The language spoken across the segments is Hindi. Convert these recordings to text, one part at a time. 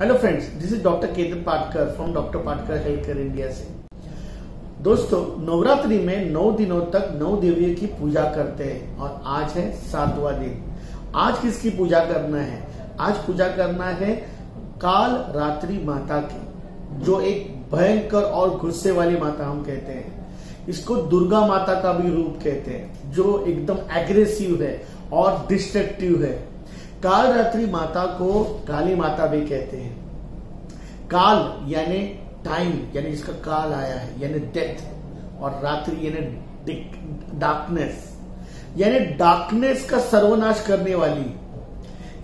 Hello friends this is doctor Ketan Patkar from doctor Patkar health care India से। दोस्तों, नवरात्रि में नौ दिनों तक नौ देवियों की पूजा करते हैं और आज है सातवां दिन। आज किसकी पूजा करना है? आज पूजा करना है काल रात्रि माता की, जो एक भयंकर और गुस्से वाली माता हम कहते हैं। इसको दुर्गा माता का भी रूप कहते हैं, जो एकदम एग्रेसिव है और डिस्ट्रक्टिव है। काल रात्रि माता को काली माता भी कहते हैं। काल यानी टाइम यानी जिसका काल आया है, यानी डेथ और रात्रि यानी डार्कनेस यानी डार्कनेस का सर्वनाश करने वाली,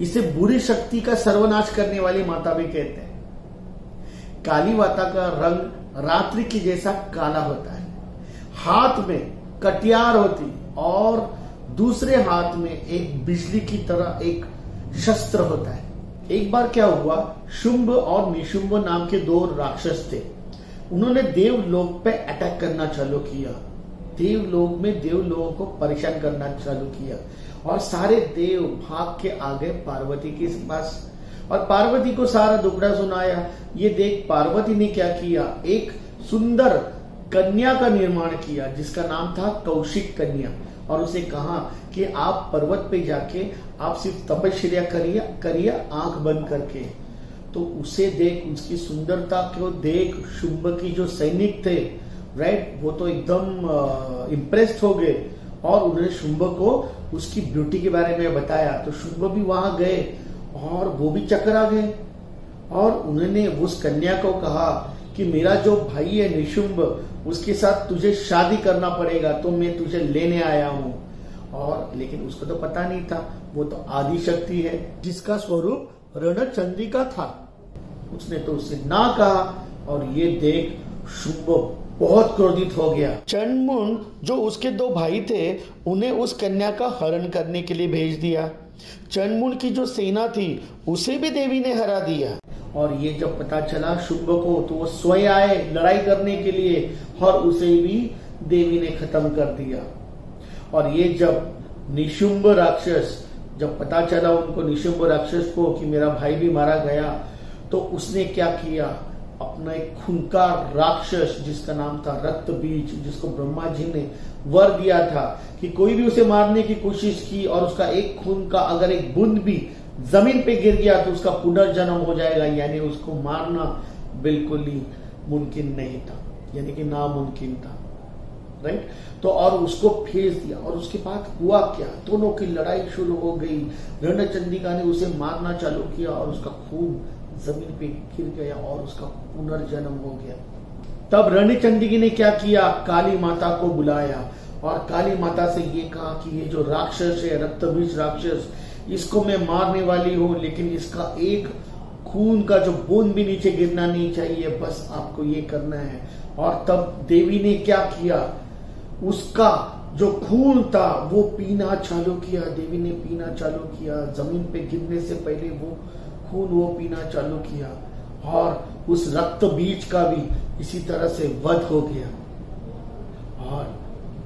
इसे बुरी शक्ति का सर्वनाश करने वाली माता भी कहते हैं। काली माता का रंग रात्रि की जैसा काला होता है। हाथ में कटियार होती, और दूसरे हाथ में एक बिजली की तरह एक शस्त्र होता है। एक बार क्या हुआ, शुंभ और निशुंभ नाम के दो राक्षस थे। उन्होंने देव लोक पे अटैक करना चालू किया। देव लोक में देव लोगों को परेशान करना चालू किया और सारे देव भाग के आ गए पार्वती के पास और पार्वती को सारा दुखड़ा सुनाया। ये देख पार्वती ने क्या किया? एक सुंदर कन्या का निर्माण किया, जिसका नाम था कौशिक कन्या। और उसे कहा कि आप पर्वत पे जाके आप सिर्फ़ तपस्या करिए करिए आँख बंद करके। तो उसे देख, उसकी सुंदरता को देख, शुंभ की जो सैनिक थे राइट वो तो एकदम इम्प्रेस्ड हो गए। और उन्होंने शुंभ को उसकी ब्यूटी के बारे में बताया। तो शुंभ भी वहाँ गए और वो भी चक्कर आ गए। और उन्होंने उस कन्या को कहा कि मेरा जो भाई है निशुंभ उसके साथ तुझे शादी करना पड़ेगा तो मैं तुझे लेने आया हूँ। और लेकिन उसको तो पता नहीं था, वो तो आदि शक्ति है, जिसका स्वरूप रणचंद्रिका था। उसने तो उससे ना कहा, और ये देख शुंभ बहुत क्रोधित हो गया। चंडमुंड जो उसके दो भाई थे, उन्हें उस कन्या का हरण करने के लिए भेज दिया। चंडमुंड की जो सेना थी, उसे भी देवी ने हरा दिया। और ये जब पता चला शुंभ को तो वो स्वयं आए लड़ाई करने के लिए और उसे भी देवी ने खत्म कर दिया। और ये जब निशुंभ राक्षस, जब पता चला उनको निशुंभ राक्षस को कि मेरा भाई भी मारा गया तो उसने क्या किया? अपना एक खुनकार राक्षस जिसका नाम था रक्त बीज, जिसको ब्रह्मा जी ने वर दिया था कि कोई भी उसे मारने की कोशिश की और उसका एक खून का अगर एक बूंद भी ज़मीन पे गिर गया तो उसका पुनर्जन्म हो जाएगा, यानी उसको मारना बिल्कुल ही मुमकिन नहीं था, यानी कि नामुमकिन था। राइट तो और उसको फेंस दिया। और उसके बाद हुआ क्या? दोनों की लड़ाई शुरू हो गई। रणचंदिका ने उसे मारना चालू किया और उसका खून ज़मीन पे गिर गया और उसका पुनर्जन्म हो गया। तब रणचंदिकी ने क्या किया? काली माता को बुलाया। और काली माता से ये कहा कि ये जो राक्षस है, रक्तबीज राक्षस इसको मैं मारने वाली हूँ, लेकिन इसका एक खून का जो बूंद भी नीचे गिरना नहीं चाहिए, बस आपको ये करना है। और तब देवी ने क्या किया? उसका जो खून था, वो पीना चालू किया। देवी ने पीना चालू किया। ज़मीन पे गिरने से पहले वो खून, वो पीना चालू किया। और उस रक्त बीज का भी इसी तरह से वध हो गया। और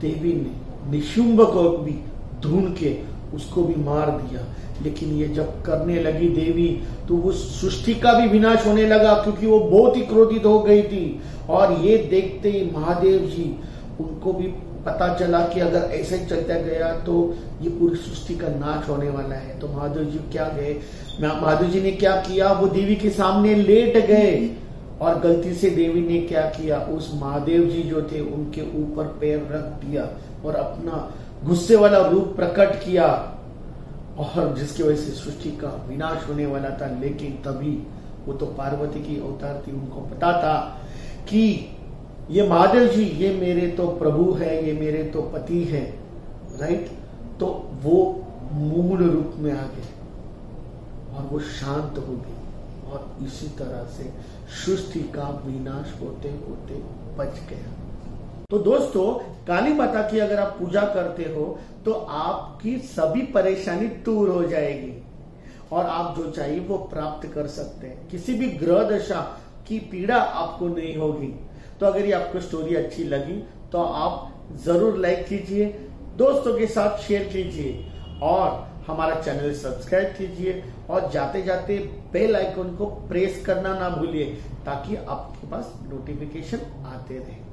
देवी ने निशुंभ को भी ढूंढ के उसको भी मार दिया। लेकिन ये जब करने लगी देवी तो वो सृष्टि का भी विनाश होने लगा, क्योंकि वो बहुत ही क्रोधित हो गई थी। और ये देखते ही महादेव जी, उनको भी पता चला कि अगर ऐसे चलता गया तो ये पूरी सृष्टि का नाश होने वाला है। तो महादेव जी क्या गए? महादेव जी ने क्या किया? वो देवी के सामने लेट गए। और गलती से देवी ने क्या किया? उस महादेव जी जो थे, उनके ऊपर पैर रख दिया और अपना गुस्से वाला रूप प्रकट किया और जिसकी वजह से सृष्टि का विनाश होने वाला था, लेकिन तभी वो तो पार्वती की अवतार थी। उनको पता था कि ये महादेव जी, ये मेरे तो प्रभु है, ये मेरे तो पति है राइट तो वो मूल रूप में आ गए और वो शांत हो गई और इसी तरह से सृष्टि का विनाश होते होते बच गया। तो दोस्तों, काली माता की अगर आप पूजा करते हो तो आपकी सभी परेशानी दूर हो जाएगी। और आप जो चाहिए वो प्राप्त कर सकते हैं। किसी भी ग्रह दशा की पीड़ा आपको नहीं होगी। तो अगर ये आपको स्टोरी अच्छी लगी तो आप ज़रूर लाइक कीजिए, दोस्तों के साथ शेयर कीजिए, और हमारा चैनल सब्सक्राइब कीजिए, और जाते जाते बेल आइकन को प्रेस करना ना भूलिए, ताकि आपके पास नोटिफिकेशन आते रहे।